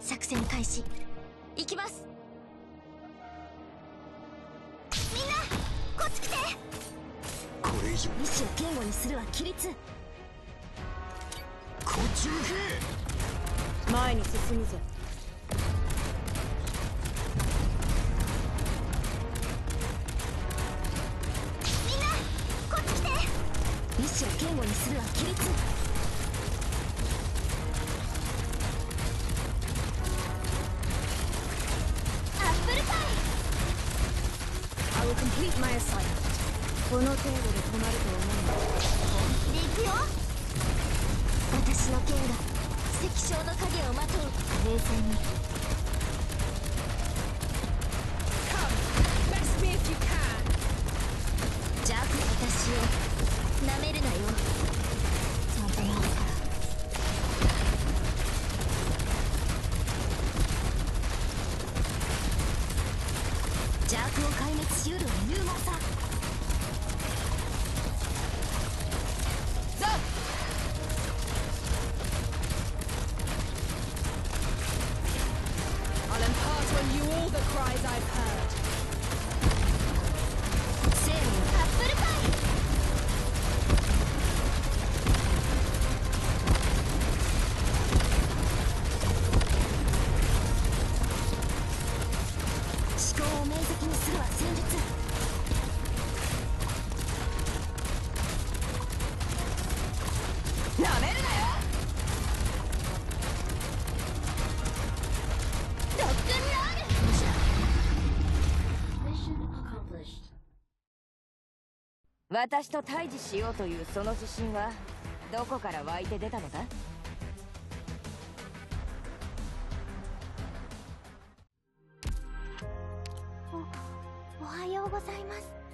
作戦開始。行きます。みんなこっち来て。これ以上。意志を堅固にするは規律。こっち向け。前に進むぞ。みんなこっち来て。意志を堅固にするは規律 complete my assignment. この程度で止まると思う本気で行くよ。私の剣が石章の影をまとう。冷静に。Come best me if you can. 邪悪な私を舐めるなよ。ちゃんと治るから。邪悪を壊滅し the cries I've heard. 生命アップルパイ思考を明晰にするは戦術私と対峙しようというその自信はどこから湧いて出たのだ？おおはようございます。